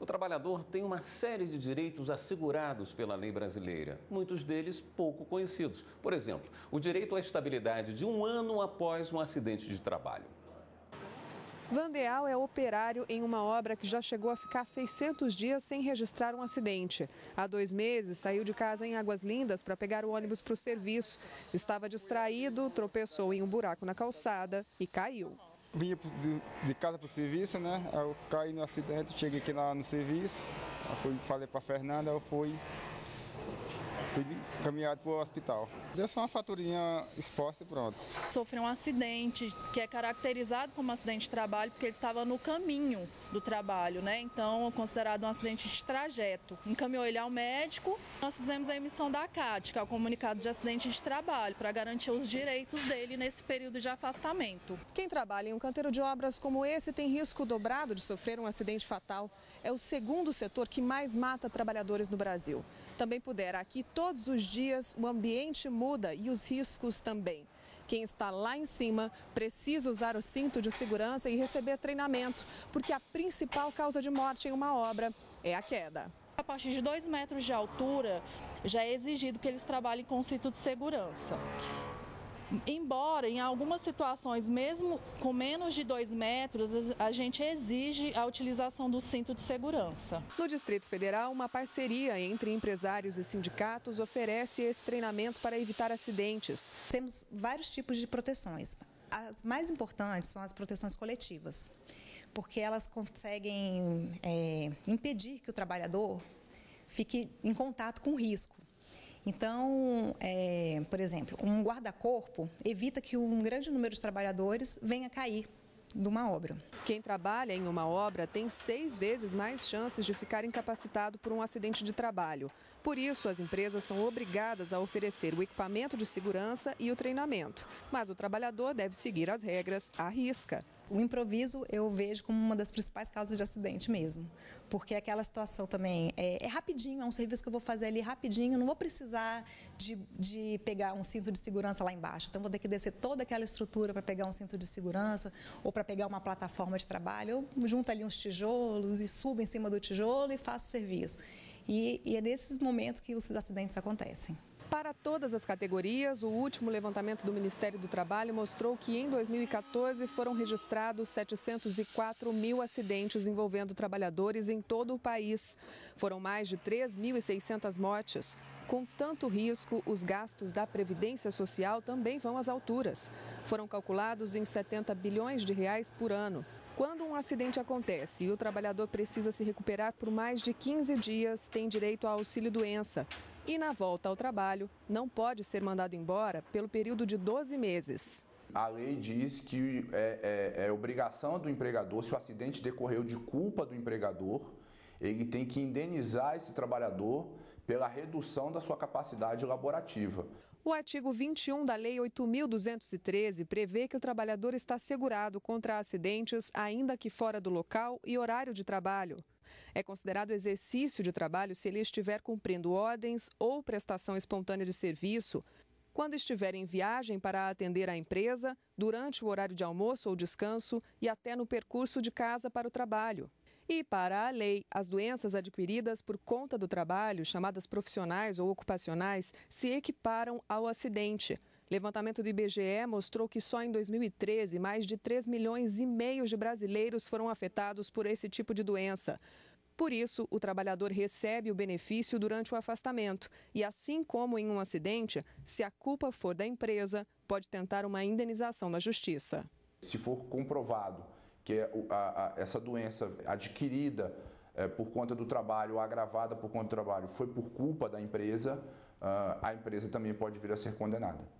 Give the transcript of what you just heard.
O trabalhador tem uma série de direitos assegurados pela lei brasileira, muitos deles pouco conhecidos. Por exemplo, o direito à estabilidade de um ano após um acidente de trabalho. Vandeal é operário em uma obra que já chegou a ficar 600 dias sem registrar um acidente. Há dois meses saiu de casa em Águas Lindas para pegar o ônibus para o serviço. Estava distraído, tropeçou em um buraco na calçada e caiu. Vinha de casa para o serviço, né? Eu caí no acidente, cheguei aqui lá no serviço. Fui, falei para Fernanda, eu fui fui encaminhado para o hospital. Deu só uma faturinha exposta e pronto. Sofreu um acidente que é caracterizado como acidente de trabalho porque ele estava no caminho do trabalho, né? Então, é considerado um acidente de trajeto. Encaminhou ele ao médico. Nós fizemos a emissão da CAT, que é o comunicado de acidente de trabalho, para garantir os direitos dele nesse período de afastamento. Quem trabalha em um canteiro de obras como esse tem risco dobrado de sofrer um acidente fatal. É o segundo setor que mais mata trabalhadores no Brasil. Também pudera aqui todos os dias o ambiente muda e os riscos também. Quem está lá em cima precisa usar o cinto de segurança e receber treinamento, porque a principal causa de morte em uma obra é a queda. A partir de dois metros de altura, já é exigido que eles trabalhem com cinto de segurança. Embora em algumas situações, mesmo com menos de dois metros, a gente exige a utilização do cinto de segurança. No Distrito Federal, uma parceria entre empresários e sindicatos oferece esse treinamento para evitar acidentes. Temos vários tipos de proteções. As mais importantes são as proteções coletivas, porque elas conseguem é, impedir que o trabalhador fique em contato com o risco. Então, é, por exemplo, um guarda-corpo evita que um grande número de trabalhadores venha cair de uma obra. Quem trabalha em uma obra tem seis vezes mais chances de ficar incapacitado por um acidente de trabalho. Por isso, as empresas são obrigadas a oferecer o equipamento de segurança e o treinamento. Mas o trabalhador deve seguir as regras à risca. O improviso eu vejo como uma das principais causas de acidente mesmo, porque aquela situação também é, é rapidinho, é um serviço que eu vou fazer ali rapidinho, não vou precisar de, de pegar um cinto de segurança lá embaixo, então vou ter que descer toda aquela estrutura para pegar um cinto de segurança ou para pegar uma plataforma de trabalho. Eu junto ali uns tijolos e subo em cima do tijolo e faço o serviço. E, e é nesses momentos que os acidentes acontecem. Para todas as categorias, o último levantamento do Ministério do Trabalho mostrou que em 2014 foram registrados 704 mil acidentes envolvendo trabalhadores em todo o país. Foram mais de 3.600 mortes. Com tanto risco, os gastos da Previdência Social também vão às alturas. Foram calculados em 70 bilhões de reais por ano. Quando um acidente acontece e o trabalhador precisa se recuperar por mais de 15 dias, tem direito ao auxílio-doença. E na volta ao trabalho, não pode ser mandado embora pelo período de 12 meses. A lei diz que é, é, é obrigação do empregador, se o acidente decorreu de culpa do empregador, ele tem que indenizar esse trabalhador pela redução da sua capacidade laborativa. O artigo 21 da Lei 8.213 prevê que o trabalhador está assegurado contra acidentes, ainda que fora do local e horário de trabalho. É considerado exercício de trabalho se ele estiver cumprindo ordens ou prestação espontânea de serviço, quando estiver em viagem para atender a empresa, durante o horário de almoço ou descanso e até no percurso de casa para o trabalho. E, para a lei, as doenças adquiridas por conta do trabalho, chamadas profissionais ou ocupacionais, se equiparam ao acidente. Levantamento do IBGE mostrou que só em 2013, mais de 3 milhões e meio de brasileiros foram afetados por esse tipo de doença. Por isso, o trabalhador recebe o benefício durante o afastamento. E assim como em um acidente, se a culpa for da empresa, pode tentar uma indenização da justiça. Se for comprovado que é essa doença adquirida é, por conta do trabalho, agravada por conta do trabalho, foi por culpa da empresa, uh, a empresa também pode vir a ser condenada.